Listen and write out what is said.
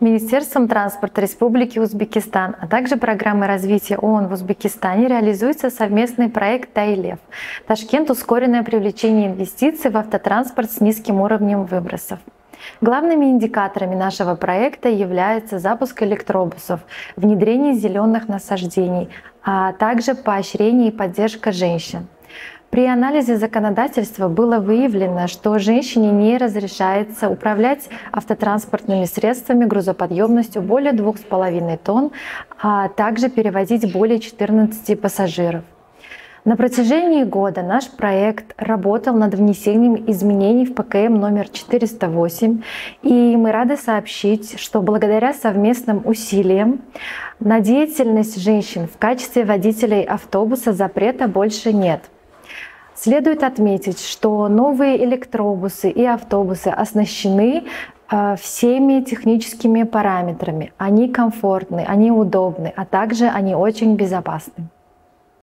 Министерством транспорта Республики Узбекистан, а также программой развития ООН в Узбекистане реализуется совместный проект «Тайлев» Ташкент ускоренное привлечение инвестиций в автотранспорт с низким уровнем выбросов. Главными индикаторами нашего проекта являются запуск электробусов, внедрение зеленых насаждений, а также поощрение и поддержка женщин. При анализе законодательства было выявлено, что женщине не разрешается управлять автотранспортными средствами грузоподъемностью более 2,5 тонн, а также перевозить более 14 пассажиров. На протяжении года наш проект работал над внесением изменений в ПКМ номер 408, и мы рады сообщить, что благодаря совместным усилиям на деятельность женщин в качестве водителей автобуса запрета больше нет. Следует отметить, что новые электробусы и автобусы оснащены э, всеми техническими параметрами. Они комфортны, они удобны, а также они очень безопасны.